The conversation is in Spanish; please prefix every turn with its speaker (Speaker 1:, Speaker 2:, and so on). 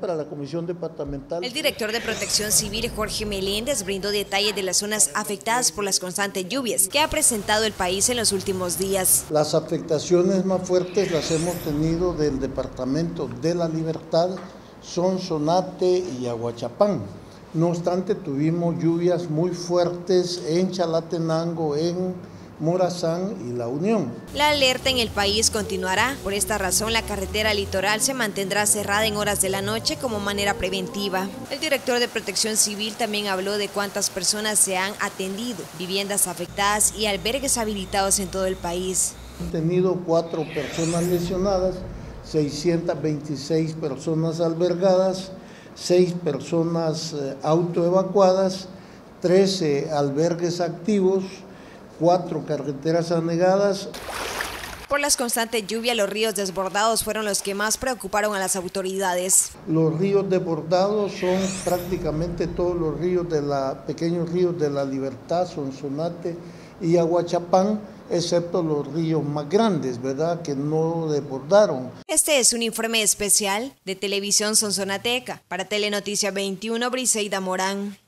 Speaker 1: para la Comisión Departamental.
Speaker 2: El director de Protección Civil, Jorge Meléndez, brindó detalles de las zonas afectadas por las constantes lluvias que ha presentado el país en los últimos días.
Speaker 1: Las afectaciones más fuertes las hemos tenido del Departamento de la Libertad, Sonsonate y Aguachapán. No obstante, tuvimos lluvias muy fuertes en Chalatenango, en Morazán y La Unión.
Speaker 2: La alerta en el país continuará. Por esta razón, la carretera litoral se mantendrá cerrada en horas de la noche como manera preventiva. El director de Protección Civil también habló de cuántas personas se han atendido, viviendas afectadas y albergues habilitados en todo el país.
Speaker 1: Han tenido cuatro personas lesionadas, 626 personas albergadas, seis personas eh, autoevacuadas, 13 albergues activos, cuatro carreteras anegadas.
Speaker 2: Por las constantes lluvias, los ríos desbordados fueron los que más preocuparon a las autoridades.
Speaker 1: Los ríos desbordados son prácticamente todos los ríos de la, pequeños ríos de la Libertad, Sonsonate y Aguachapán, excepto los ríos más grandes, ¿verdad?, que no desbordaron.
Speaker 2: Este es un informe especial de Televisión Sonsonateca. Para Telenoticia 21, Briseida Morán.